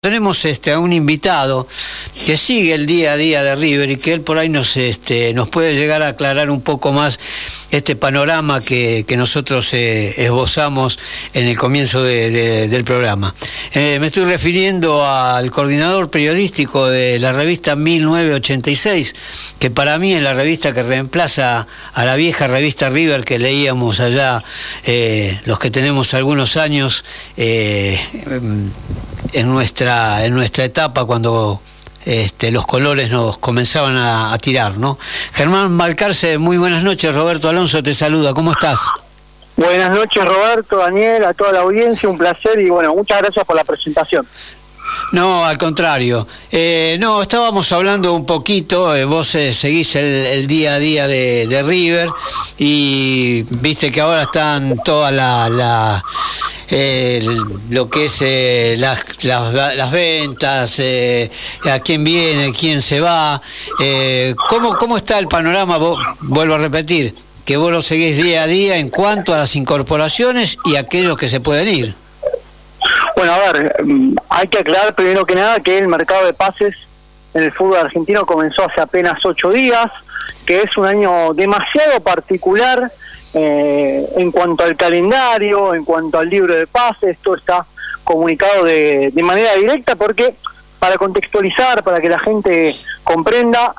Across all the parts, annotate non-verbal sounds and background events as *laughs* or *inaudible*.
Tenemos este, a un invitado que sigue el día a día de River y que él por ahí nos, este, nos puede llegar a aclarar un poco más este panorama que, nosotros eh, esbozamos en el comienzo del programa. Eh, me estoy refiriendo al coordinador periodístico de la revista 1986, que para mí es la revista que reemplaza a la vieja revista River que leíamos allá eh, los que tenemos algunos años en nuestra, en nuestra etapa cuando este, los colores nos comenzaban a, tirar, ¿no? Germán Malcarce, muy buenas noches, Roberto Alonso te saluda, ¿cómo estás? Buenas noches Roberto, Daniel, a toda la audiencia, un placer y bueno, muchas gracias por la presentación. No, al contrario. Eh, no, estábamos hablando un poquito, eh, vos eh, seguís el, día a día de, River y viste que ahora están todas la, lo que es las, las, ventas, a quién viene, quién se va. ¿cómo, ¿Cómo está el panorama? vuelvo a repetir, que vos lo seguís día a día en cuanto a las incorporaciones y aquellos que se pueden ir. Bueno, a ver, mm, hay que aclarar primero que nada que el mercado de pases en el fútbol argentino comenzó hace apenas ocho días, que es un año demasiado particular eh, en cuanto al calendario, en cuanto al libro de pases, esto está comunicado de, de manera directa porque para contextualizar, para que la gente comprenda,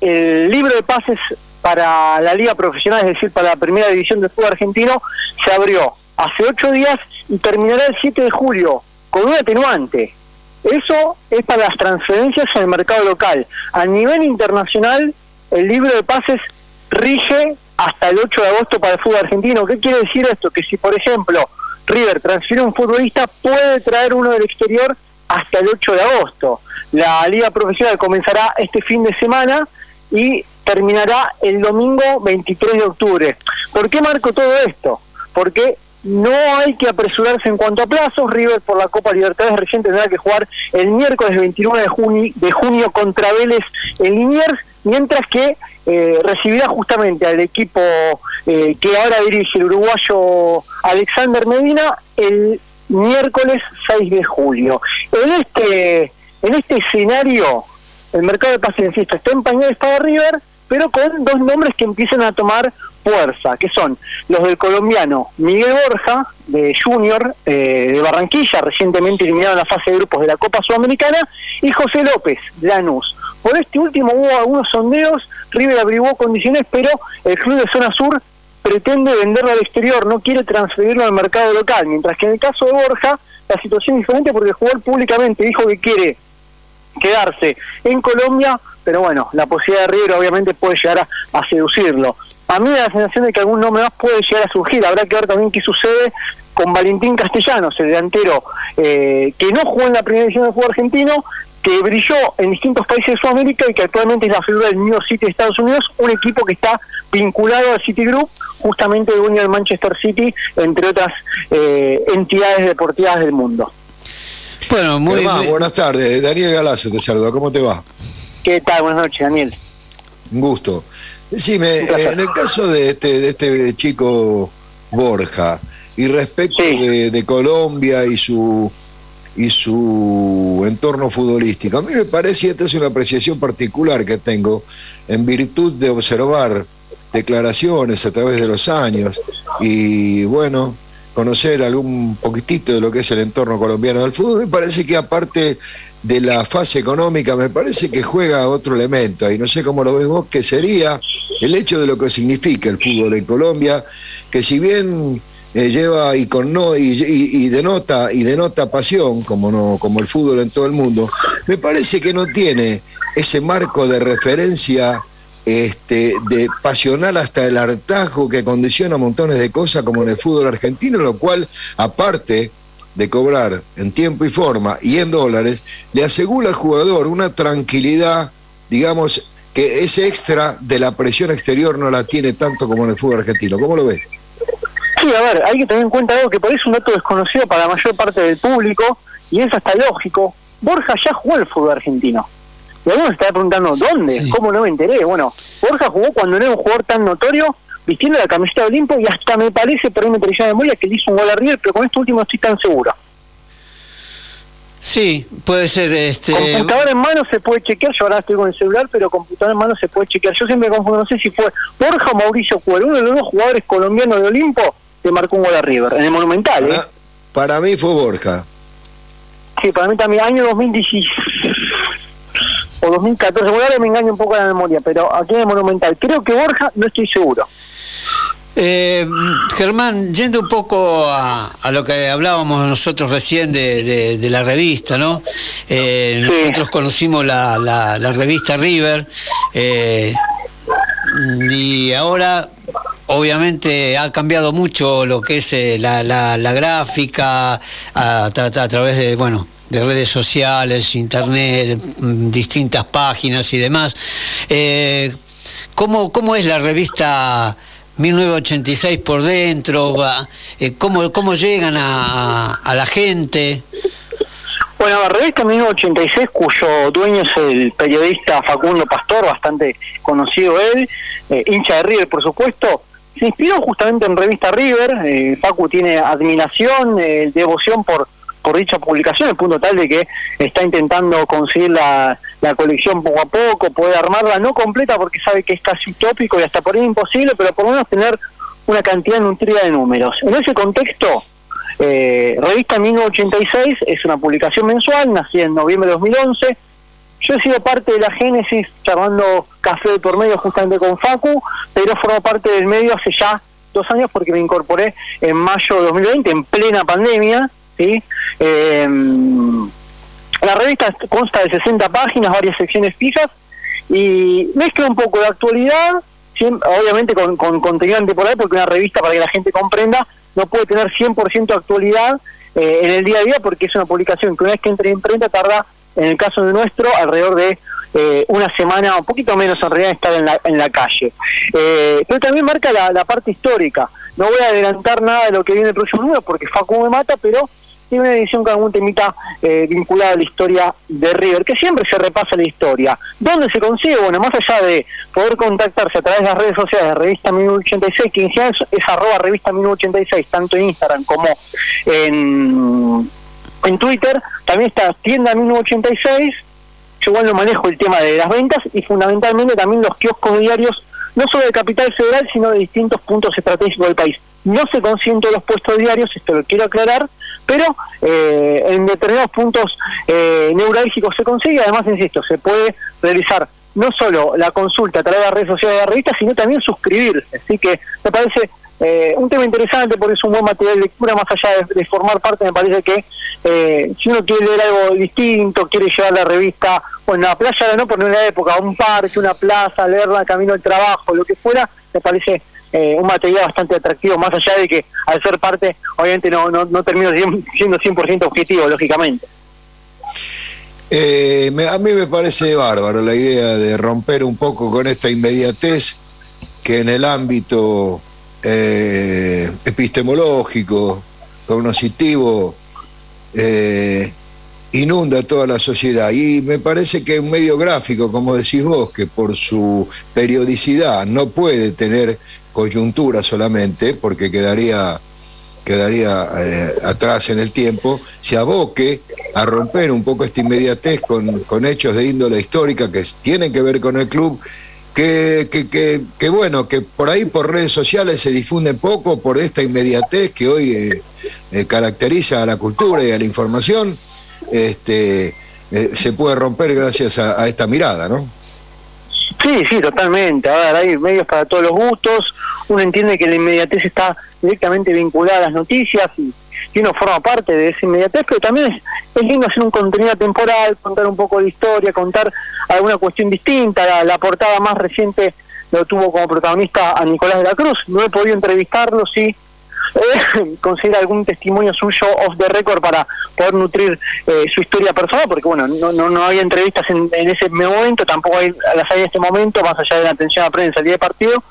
el libro de pases para la liga profesional, es decir, para la primera división del fútbol argentino, se abrió hace ocho días y terminará el 7 de julio con un atenuante. Eso es para las transferencias en el mercado local. A nivel internacional, el libro de pases rige hasta el 8 de agosto para el fútbol argentino. ¿Qué quiere decir esto? Que si, por ejemplo, River transfiere un futbolista, puede traer uno del exterior hasta el 8 de agosto. La liga profesional comenzará este fin de semana y terminará el domingo 23 de octubre. ¿Por qué marco todo esto? Porque no hay que apresurarse en cuanto a plazos. River por la Copa Libertadores recién tendrá que jugar el miércoles 29 de junio, de junio contra Vélez en Liniers, mientras que eh, recibirá justamente al equipo eh, que ahora dirige el uruguayo Alexander Medina el miércoles 6 de julio. En este, en este escenario, el mercado de pases está en pañales para River, pero con dos nombres que empiezan a tomar fuerza, que son los del colombiano Miguel Borja, de Junior, eh, de Barranquilla, recientemente eliminado en la fase de grupos de la Copa Sudamericana, y José López, de Lanús. Por este último hubo algunos sondeos, River abrigó condiciones, pero el club de Zona Sur pretende venderlo al exterior, no quiere transferirlo al mercado local, mientras que en el caso de Borja la situación es diferente porque el jugador públicamente dijo que quiere quedarse en Colombia, pero bueno, la posibilidad de River obviamente puede llegar a seducirlo a mí me da la sensación de que algún nombre más puede llegar a surgir. Habrá que ver también qué sucede con Valentín Castellanos, el delantero eh, que no jugó en la primera división del fútbol argentino, que brilló en distintos países de Sudamérica y que actualmente es la figura del New York City de Estados Unidos, un equipo que está vinculado al Citigroup, justamente dueño del Manchester City, entre otras eh, entidades deportivas del mundo. Bueno, muy bien. Buenas tardes, Daniel Galazo te saluda, ¿cómo te va? ¿Qué tal? Buenas noches, Daniel. Un gusto. Decime, en el caso de este, de este chico Borja, y respecto de, Colombia y su y su entorno futbolístico. A mí me parece, y esta es una apreciación particular que tengo, en virtud de observar declaraciones a través de los años y bueno, conocer algún poquitito de lo que es el entorno colombiano del fútbol, me parece que aparte de la fase económica, me parece que juega otro elemento, y no sé cómo lo ves vos, que sería el hecho de lo que significa el fútbol en Colombia, que si bien eh, lleva y, con no, y, denota, y denota pasión, como, no, como el fútbol en todo el mundo, me parece que no tiene ese marco de referencia este, de pasional hasta el hartazgo que condiciona montones de cosas como en el fútbol argentino, lo cual, aparte de cobrar en tiempo y forma y en dólares, le asegura al jugador una tranquilidad, digamos, que ese extra de la presión exterior no la tiene tanto como en el fútbol argentino. ¿Cómo lo ves? Sí, a ver, hay que tener en cuenta algo que por eso un dato desconocido para la mayor parte del público, y es hasta lógico. Borja ya jugó el fútbol argentino. Y algunos se está preguntando, ¿dónde? ¿Cómo no me enteré? Bueno, Borja jugó cuando no era un jugador tan notorio, vistiendo la camiseta de Olimpo, y hasta me parece, por ahí me de memoria, que le hizo un gol a River, pero con esto último estoy tan seguro. Sí, puede ser. Este... Computador en mano se puede chequear, yo ahora estoy con el celular, pero computador en mano se puede chequear. Yo siempre confundo, no sé si fue Borja o Mauricio Cuero, uno de los dos jugadores colombianos de Olimpo que marcó un gol a River, en el Monumental. Para, ¿eh? para mí fue Borja. Sí, para mí también, año 2016 o 2014, bueno, ahora me engaño un poco la memoria, pero aquí en el Monumental. Creo que Borja, no estoy seguro. Eh, Germán, yendo un poco a, lo que hablábamos nosotros recién de, de, la revista, ¿no? Eh, nosotros conocimos la, la, revista River eh, y ahora obviamente ha cambiado mucho lo que es eh, la, la, la, gráfica a, a, a, través de, bueno, de redes sociales, internet, distintas páginas y demás. Eh, ¿cómo, ¿Cómo es la revista 1986 por dentro? Eh, ¿cómo, ¿Cómo llegan a, a la gente? Bueno, la revista 1986, cuyo dueño es el periodista Facundo Pastor, bastante conocido él, eh, hincha de River, por supuesto, se inspiró justamente en revista River. Eh, Facu tiene admiración, eh, devoción por, por dicha publicación, al punto tal de que está intentando conseguir la, la colección poco a poco, poder armarla, no completa porque sabe que es casi utópico y hasta por ahí imposible, pero por lo menos tener una cantidad nutrida de números. En ese contexto, eh, Revista 1986 es una publicación mensual, nacida en noviembre de 2011. Yo he sido parte de la génesis, charlando café por medio justamente con Facu, pero formo parte del medio hace ya dos años porque me incorporé en mayo de 2020, en plena pandemia. ¿sí? Eh, la revista consta de 60 páginas, varias secciones fijas, y mezcla un poco de actualidad, obviamente con, con contenido temporal, porque una revista, para que la gente comprenda, no puede tener 100% actualidad eh, en el día a día porque es una publicación que una vez que entre en imprenta tarda, en el caso de nuestro, alrededor de eh, una semana, un poquito menos en realidad, estar en la, en la calle. Eh, pero también marca la, la, parte histórica. No voy a adelantar nada de lo que viene el próximo número porque Facu me mata, pero tiene una edición con algún temita eh, vinculado a la historia de River, que siempre se repasa la historia. ¿Dónde se consigue? Bueno, más allá de poder contactarse a través de las redes sociales de Revista 1986, que es, es arroba Revista 1986, tanto en Instagram como en, en Twitter, también está tienda 1986, yo igual no manejo el tema de las ventas y fundamentalmente también los kioscos diarios, no solo de Capital Federal, sino de distintos puntos estratégicos del país. No se consiguen todos los puestos diarios, esto lo quiero aclarar, pero eh, en determinados puntos eh, neurálgicos se consigue, además, insisto, se puede realizar no solo la consulta a través de las redes sociales de la revista, sino también suscribirse. Así que me parece eh, un tema interesante porque es un buen material de lectura, más allá de, formar parte, me parece que eh, si uno quiere leer algo distinto, quiere llevar la revista, bueno, a la playa no por una época, a un parque, una plaza, leerla camino al trabajo, lo que fuera, me parece eh, un material bastante atractivo, más allá de que al ser parte, obviamente no, no, no termino siendo 100% objetivo, lógicamente. Eh, a mí me parece bárbaro la idea de romper un poco con esta inmediatez que en el ámbito eh, epistemológico, cognoscitivo, eh, inunda toda la sociedad. Y me parece que un medio gráfico, como decís vos, que por su periodicidad no puede tener coyuntura solamente, porque quedaría, quedaría eh, atrás en el tiempo, se aboque a romper un poco esta inmediatez con, con hechos de índole histórica que tienen que ver con el club, que, que, que, bueno, que por ahí por redes sociales se difunde poco por esta inmediatez que hoy eh, eh, caracteriza a la cultura y a la información, este, se puede romper gracias a esta mirada, ¿no? Sí, sí, totalmente. A ver, hay medios para todos los gustos. Uno entiende que la inmediatez está directamente vinculada a las noticias y, uno forma parte de esa inmediatez, pero también es, es, lindo hacer un contenido temporal, contar un poco de historia, contar alguna cuestión distinta. La, la portada más reciente lo tuvo como protagonista a Nicolás de la Cruz. No he podido entrevistarlo, sí, *laughs* eh, conseguir algún testimonio suyo off the record para poder nutrir eh, su historia personal, porque bueno, no, no, no había entrevistas en, ese momento, tampoco hay, las hay en este momento, más allá de la atención a prensa el de partido.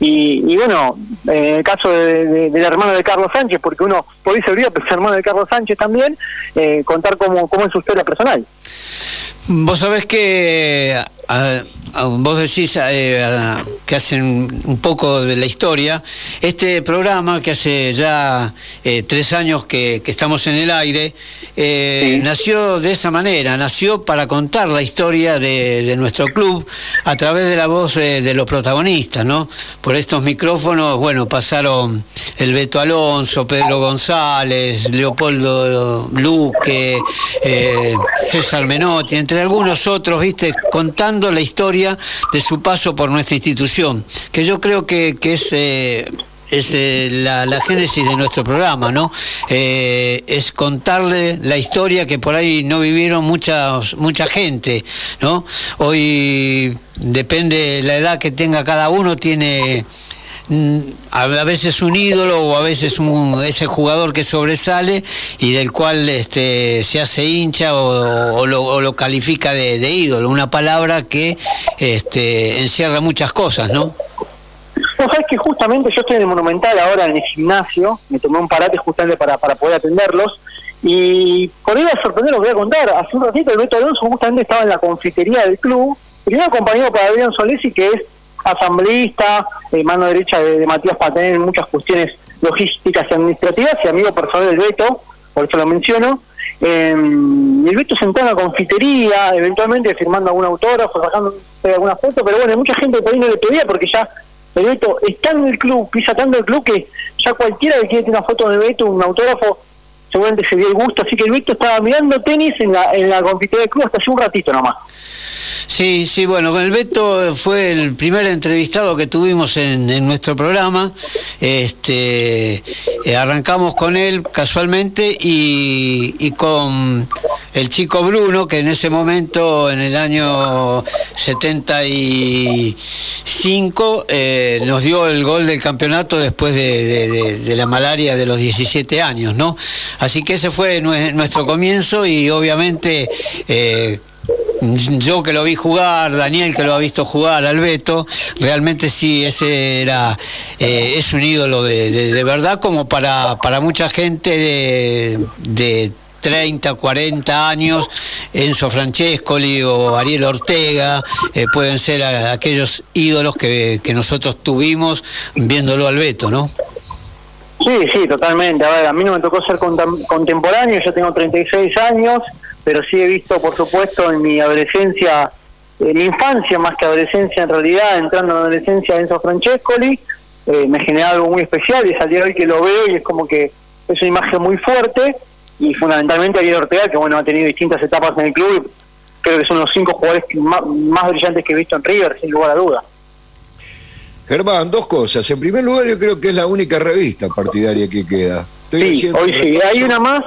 Y, bueno, en el caso de, del hermano de Carlos Sánchez, porque uno podría ser pero es hermano de Carlos Sánchez también, eh, contar cómo, cómo es su historia personal. Vos sabés que vos decís eh, que hacen un poco de la historia. Este programa, que hace ya eh, tres años que, estamos en el aire, eh, nació de esa manera, nació para contar la historia de, nuestro club a través de la voz de, los protagonistas, ¿no? Por estos micrófonos, bueno, pasaron el Beto Alonso, Pedro González, Leopoldo Luque, César Menotti, entre algunos otros, ¿viste? Contando la historia de su paso por nuestra institución, que yo creo que, es... Eh, es eh, la, génesis de nuestro programa, ¿no? Eh, es contarle la historia que por ahí no vivieron mucha, mucha gente, ¿no? Hoy depende la edad que tenga cada uno, tiene a veces un ídolo o a veces un, ese jugador que sobresale y del cual este, se hace hincha o, lo, califica de, ídolo, una palabra que este, encierra muchas cosas, ¿no? No, sabes que justamente yo estoy en el Monumental ahora en el gimnasio, me tomé un parate justamente para, para poder atenderlos, y por ahí a sorprender lo que voy a contar. Hace un ratito el Beto Alonso justamente estaba en la confitería del club, primero acompañado por Adrián Solesi, que es asambleísta, eh, mano derecha de, Matías Paten en muchas cuestiones logísticas y administrativas y amigo personal del Beto, por eso lo menciono. Eh, el Beto sentado en la confitería, eventualmente firmando algún autógrafo, sacando alguna foto, pero bueno, mucha gente por ahí no le pedía porque ya el Beto está en el club, pisa tanto el club que ya cualquiera que quiere tener una foto de Beto, un autógrafo, seguramente se dio el gusto. Así que el Beto estaba mirando tenis en la, en la confitería del club hasta hace un ratito nomás. Sí, sí, bueno, con el Beto fue el primer entrevistado que tuvimos en, nuestro programa. Este, eh, arrancamos con él casualmente y, con el chico Bruno, que en ese momento, en el año 75, eh, nos dio el gol del campeonato después de, la malaria de los 17 años, ¿no? Así que ese fue nuestro comienzo y obviamente... Eh, yo que lo vi jugar, Daniel que lo ha visto jugar, Albeto, realmente sí, ese era, eh, es un ídolo de, verdad como para, para mucha gente de, de 30, 40 años, Enzo Francescoli o Ariel Ortega, eh, pueden ser aquellos ídolos que, que nosotros tuvimos viéndolo al Beto, ¿no? Sí, sí, totalmente. A ver, a mí no me tocó ser contemporáneo, yo tengo 36 años, pero sí he visto, por supuesto, en mi adolescencia, en mi infancia más que adolescencia en realidad, entrando en adolescencia Enzo Francescoli, eh, me genera algo muy especial y es al día de hoy que lo veo y es como que es una imagen muy fuerte y fundamentalmente Ariel Ortega, que bueno, ha tenido distintas etapas en el club, creo que son los cinco jugadores más, brillantes que he visto en River, sin lugar a duda. Germán, dos cosas. En primer lugar, yo creo que es la única revista partidaria que queda. sí, hoy sí. Hay una más,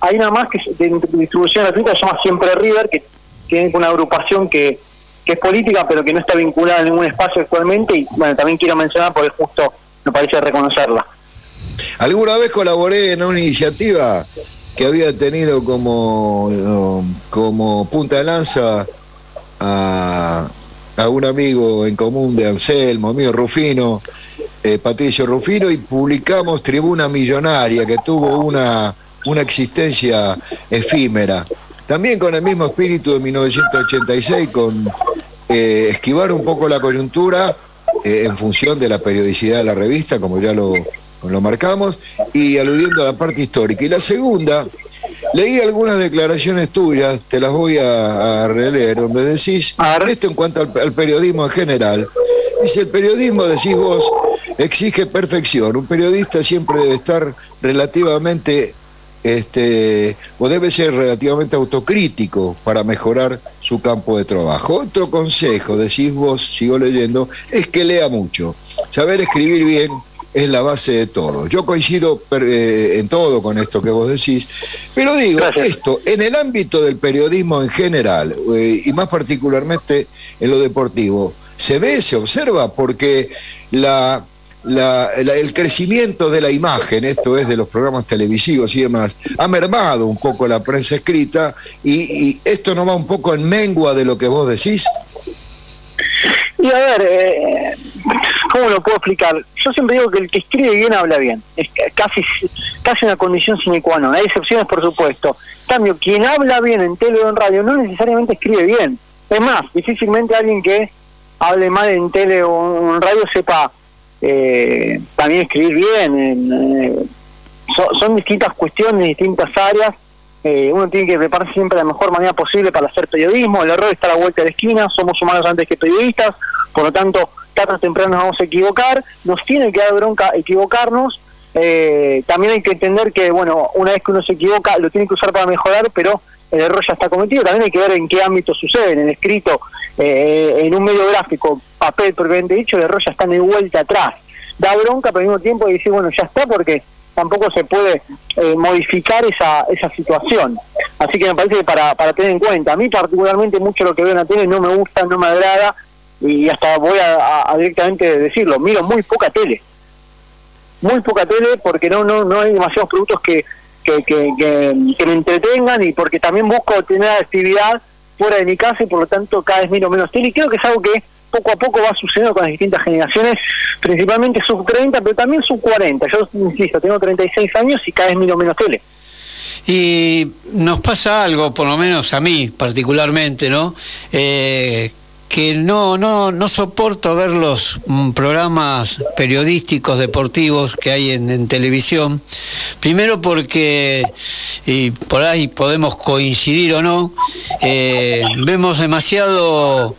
hay una más que de, distribución gratuita, se llama Siempre River, que tiene una agrupación que, es política, pero que no está vinculada a ningún espacio actualmente. Y bueno, también quiero mencionar porque justo me parece reconocerla. Alguna vez colaboré en una iniciativa que había tenido como, como punta de lanza a, a un amigo en común de Anselmo, mío Rufino, eh, Patricio Rufino, y publicamos Tribuna Millonaria, que tuvo una una existencia efímera. También con el mismo espíritu de 1986, con eh, esquivar un poco la coyuntura eh, en función de la periodicidad de la revista, como ya lo, lo marcamos, y aludiendo a la parte histórica. Y la segunda, leí algunas declaraciones tuyas, te las voy a, releer, donde decís, esto en cuanto al, al periodismo en general, dice el periodismo, decís vos, exige perfección. Un periodista siempre debe estar relativamente este, o debe ser relativamente autocrítico para mejorar su campo de trabajo. Otro consejo, decís vos, sigo leyendo, es que lea mucho. Saber escribir bien es la base de todo. Yo coincido eh, en todo con esto que vos decís, pero digo, esto, en el ámbito del periodismo en general, eh, y más particularmente en lo deportivo, se ve, se observa, porque la el crecimiento de la imagen, esto es de los programas televisivos y demás, ha mermado un poco la prensa escrita y, esto no va un poco en mengua de lo que vos decís. Y a ver, eh, ¿cómo lo puedo explicar? Yo siempre digo que el que escribe bien habla bien. Es casi, casi una condición sine qua non. Hay excepciones, por supuesto. En cambio, quien habla bien en tele o en radio no necesariamente escribe bien. Es más, difícilmente alguien que hable mal en tele o en radio sepa eh, también escribir bien. Eh, son, distintas cuestiones, distintas áreas. Eh, uno tiene que prepararse siempre de la mejor manera posible para hacer periodismo. El error está a la vuelta de la esquina. Somos humanos antes que periodistas. Por lo tanto, tarde o temprano nos vamos a equivocar. Nos tiene que dar bronca equivocarnos. también hay que entender que, bueno, una vez que uno se equivoca, lo tiene que usar para mejorar, pero el error ya está cometido. También hay que ver en qué ámbito sucede. En el escrito, eh, en un medio gráfico, papel propiamente dicho, el error ya está de vuelta atrás. Da bronca, pero al mismo tiempo decir, bueno, ya está porque tampoco se puede eh, modificar esa, esa situación. Así que me parece que para, para tener en cuenta, a mí particularmente mucho lo que veo en la tele no me gusta, no me agrada y hasta voy a, directamente decirlo, miro muy poca tele. Muy poca tele porque no no no hay demasiados productos que que, me entretengan y porque también busco tener actividad fuera de mi casa y por lo tanto cada vez miro menos tele y creo que es algo que poco a poco va sucediendo con las distintas generaciones, principalmente sub 30, pero también sub 40. Yo insisto, tengo 36 años y cada vez miro menos tele. Y nos pasa algo, por lo menos a mí particularmente, ¿no? Eh, que no, no, no soporto ver los mm, programas periodísticos deportivos que hay en, televisión. Primero porque, y por ahí podemos coincidir o no, eh, vemos demasiado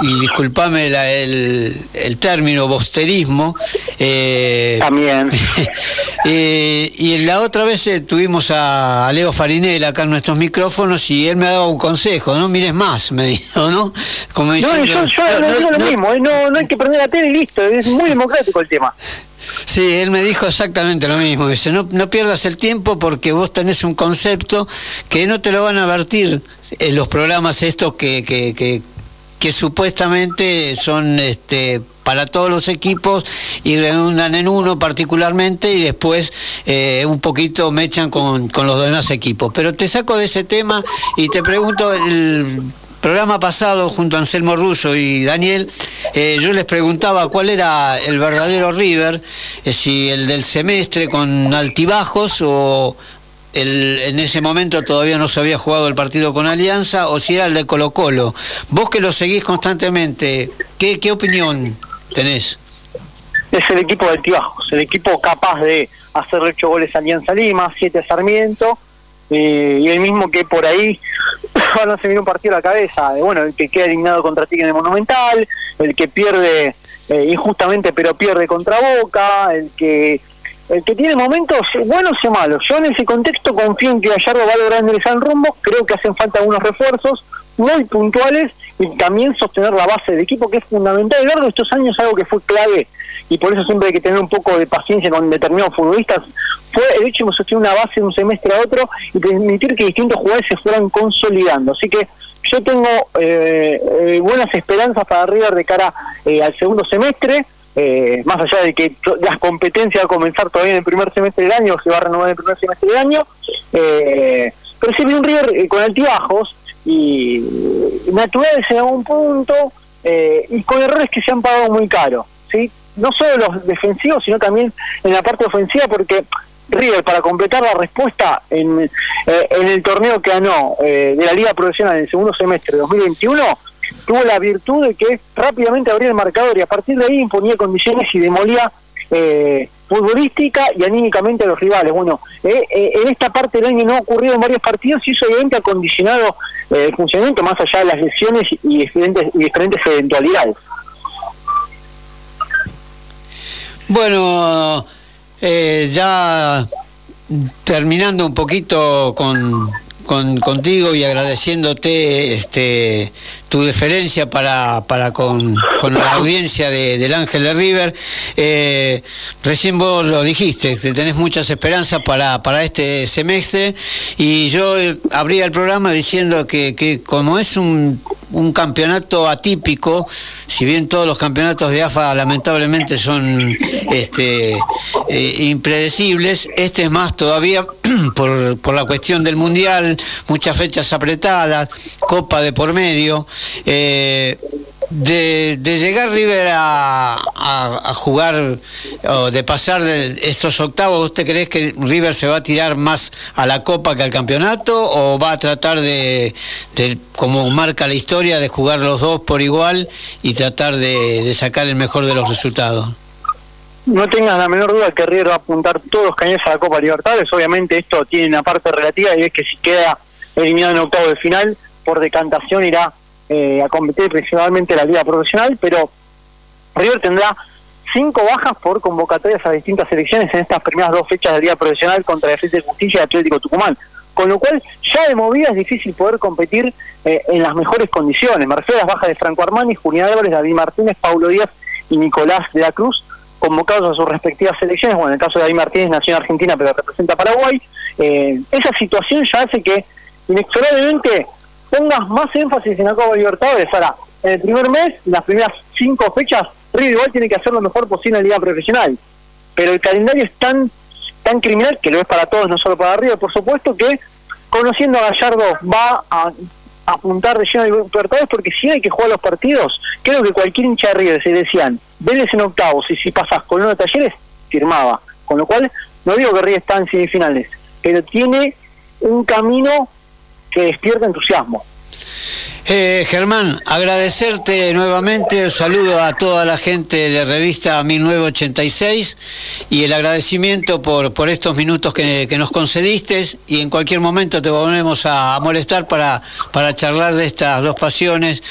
y disculpame el, el, término, bosterismo. Eh, También. *laughs* eh, y la otra vez eh, tuvimos a, Leo Farinel acá en nuestros micrófonos y él me daba un consejo, no mires más, me *laughs* dijo, ¿no? Como no, yo, yo no, digo lo mismo, eh, no, no hay que prender la tele y listo, es muy democrático el tema. Sí, él me dijo exactamente lo mismo. Dice, no, no pierdas el tiempo porque vos tenés un concepto que no te lo van a vertir en los programas estos que, que, que, que supuestamente son este, para todos los equipos y redundan en uno particularmente y después eh, un poquito me echan con, con los demás equipos. Pero te saco de ese tema y te pregunto, el programa pasado junto a Anselmo Russo y Daniel, eh, yo les preguntaba cuál era el verdadero River, eh, si el del semestre con altibajos o, en ese momento todavía no se había jugado el partido con Alianza o si era el de Colo Colo. Vos que lo seguís constantemente, ¿qué, opinión tenés? Es el equipo de altibajos, el equipo capaz de hacer ocho goles a Alianza Lima, siete a Sarmiento, eh, y el mismo que por ahí ahora se viene un partido a la cabeza, bueno, el que queda eliminado contra Tigre en el Monumental, el que pierde eh, injustamente pero pierde contra Boca, el que el que tiene momentos buenos y malos. Yo en ese contexto confío en que Gallardo va a lograr enderezar el rumbo, creo que hacen falta algunos refuerzos muy puntuales y también sostener la base del equipo que es fundamental. A lo largo de estos años algo que fue clave y por eso siempre hay que tener un poco de paciencia con determinados futbolistas fue el hecho de sostener una base de un semestre a otro y permitir que distintos jugadores se fueran consolidando. Así que yo tengo eh, eh, buenas esperanzas para River de cara eh, al segundo semestre eh, más allá de que las competencias va a comenzar todavía en el primer semestre del año, se va a renovar en el primer semestre del año, eh, pero sí vi un River eh, con altibajos y naturales en algún punto eh, y con errores que se han pagado muy caro, ¿sí? no solo los defensivos, sino también en la parte ofensiva, porque River, para completar la respuesta en, en el torneo que ganó de la Liga Profesional en el segundo semestre de 2021, tuvo la virtud de que rápidamente abría el marcador y a partir de ahí imponía condiciones y demolía eh, futbolística y anímicamente a los rivales. Bueno, eh, eh, en esta parte del año no ha ocurrido en varios partidos y eso obviamente ha condicionado el funcionamiento más allá de las lesiones y diferentes, y diferentes eventualidades. Bueno, ya terminando un poquito con, con, contigo y agradeciéndote este, tu deferencia para, para con, con la audiencia de, del Ángel de River. Eh, recién vos lo dijiste, que tenés muchas esperanzas para, para este semestre y yo abría el programa diciendo que, que como es un un campeonato atípico, si bien todos los campeonatos de AFA lamentablemente son este, eh, impredecibles, este es más todavía *clears throat* por, por, la cuestión del Mundial, muchas fechas apretadas, Copa de por medio. Eh, De, llegar River a, jugar o de pasar de estos octavos, ¿usted cree que River se va a tirar más a la Copa que al campeonato o va a tratar de, como marca la historia, de jugar los dos por igual y tratar de, sacar el mejor de los resultados? No tengas la menor duda que River va a apuntar todos los cañones a la Copa Libertadores. Obviamente esto tiene una parte relativa y es que si queda eliminado en octavo de final, por decantación irá eh, a competir principalmente la liga profesional, pero River tendrá cinco bajas por convocatorias a distintas selecciones en estas primeras dos fechas de liga profesional contra Defensa de Justicia y Atlético Tucumán. Con lo cual, ya de movida es difícil poder competir eh, en las mejores condiciones. Me refiero de Franco Armani, Julián Álvarez, David Martínez, Paulo Díaz y Nicolás de la Cruz, convocados a sus respectivas selecciones. Bueno, en el caso de David Martínez nació en Argentina, pero representa Paraguay. Eh, esa situación ya hace que inexorablemente pongas más énfasis en la Copa Libertadores. Ahora, en el primer mes, las primeras cinco fechas, River igual tiene que hacer lo mejor posible en la liga profesional. Pero el calendario es tan, tan criminal, que lo es para todos, no solo para River, por supuesto, que conociendo a Gallardo va a, apuntar de lleno a Libertadores, porque si hay que jugar los partidos, creo que cualquier hincha de River, se decían, Vélez en octavos y si pasas con uno de talleres, firmaba. Con lo cual, no digo que River está en semifinales, pero tiene un camino que despierta entusiasmo. Eh, Germán, agradecerte nuevamente, un saludo a toda la gente de revista 1986 y el agradecimiento por, por estos minutos que, nos concediste y en cualquier momento te volvemos a, molestar para, para charlar de estas dos pasiones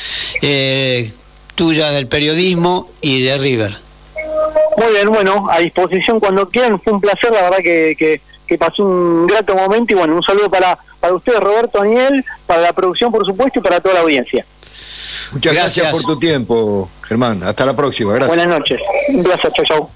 eh, tuyas del periodismo y de River. Muy bien, bueno, a disposición cuando quieran, fue un placer, la verdad que, que, que pasó un grato momento y bueno, un saludo para para ustedes, Roberto, Daniel, para la producción, por supuesto, y para toda la audiencia. Muchas gracias, por tu tiempo, Germán. Hasta la próxima. Gracias. Buenas noches. Un placer. Chau, chau.